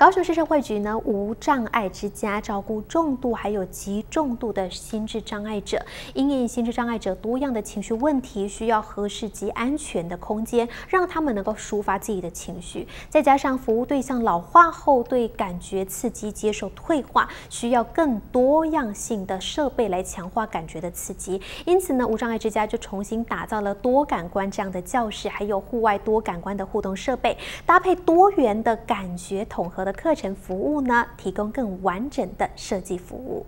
高雄市社会局呢无障碍之家照顾重度还有极重度的心智障碍者，因应心智障碍者多样的情绪问题，需要合适及安全的空间，让他们能够抒发自己的情绪。再加上服务对象老化后对感觉刺激接受退化，需要更多样性的设备来强化感觉的刺激。因此呢，无障碍之家就重新打造了多感官这样的教室，还有户外多感官的互动设备，搭配多元的感觉统合的。课程服务呢，提供更完整的设计服务。